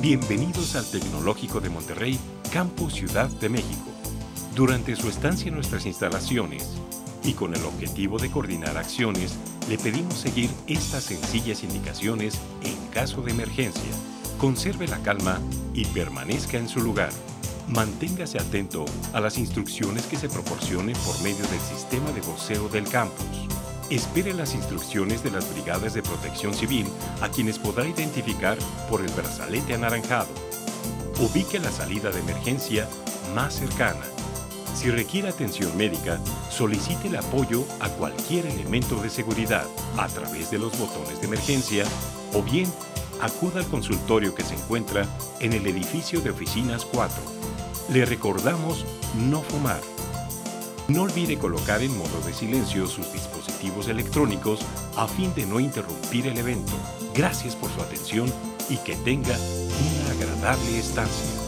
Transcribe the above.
Bienvenidos al Tecnológico de Monterrey, Campus Ciudad de México. Durante su estancia en nuestras instalaciones y con el objetivo de coordinar acciones, le pedimos seguir estas sencillas indicaciones en caso de emergencia. Conserve la calma y permanezca en su lugar. Manténgase atento a las instrucciones que se proporcionen por medio del sistema de voceo del campus. Espere las instrucciones de las brigadas de protección civil a quienes podrá identificar por el brazalete anaranjado. Ubique la salida de emergencia más cercana. Si requiere atención médica, solicite el apoyo a cualquier elemento de seguridad a través de los botones de emergencia o bien acuda al consultorio que se encuentra en el edificio de oficinas 4. Le recordamos no fumar. No olvide colocar en modo de silencio sus dispositivos electrónicos a fin de no interrumpir el evento. Gracias por su atención y que tenga una agradable estancia.